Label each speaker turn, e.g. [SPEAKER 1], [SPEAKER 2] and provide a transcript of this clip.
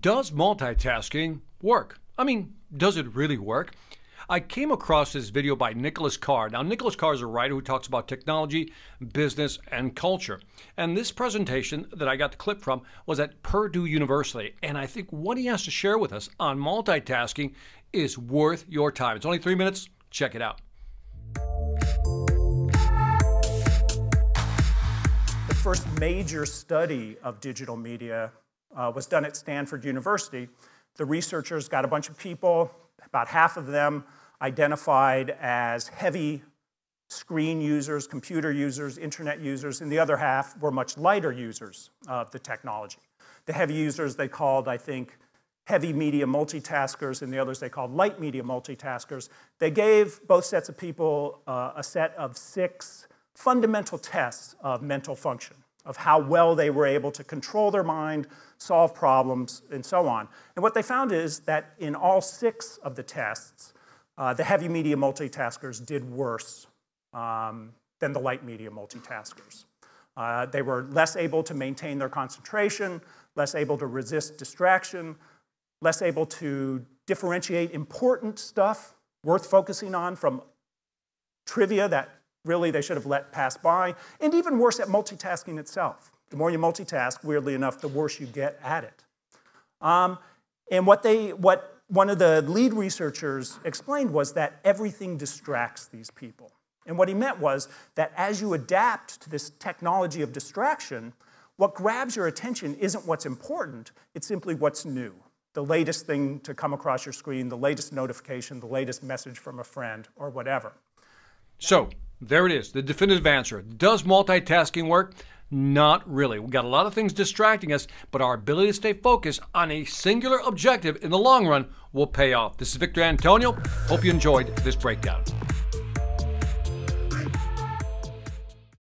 [SPEAKER 1] Does multitasking work? I mean, does it really work? I came across this video by Nicholas Carr. Now, Nicholas Carr is a writer who talks about technology, business, and culture. And this presentation that I got the clip from was at Purdue University. And I think what he has to share with us on multitasking is worth your time. It's only three minutes. Check it out.
[SPEAKER 2] The first major study of digital media uh, was done at Stanford University. The researchers got a bunch of people, about half of them identified as heavy screen users, computer users, internet users, and the other half were much lighter users of the technology. The heavy users they called, I think, heavy media multitaskers, and the others they called light media multitaskers. They gave both sets of people uh, a set of six fundamental tests of mental function of how well they were able to control their mind, solve problems, and so on. And what they found is that in all six of the tests, uh, the heavy media multitaskers did worse um, than the light media multitaskers. Uh, they were less able to maintain their concentration, less able to resist distraction, less able to differentiate important stuff worth focusing on from trivia that really they should have let pass by, and even worse at multitasking itself. The more you multitask, weirdly enough, the worse you get at it. Um, and what, they, what one of the lead researchers explained was that everything distracts these people. And what he meant was that as you adapt to this technology of distraction, what grabs your attention isn't what's important, it's simply what's new. The latest thing to come across your screen, the latest notification, the latest message from a friend, or whatever.
[SPEAKER 1] So, there it is, the definitive answer. Does multitasking work? Not really. We've got a lot of things distracting us, but our ability to stay focused on a singular objective in the long run will pay off. This is Victor Antonio. Hope you enjoyed this breakdown.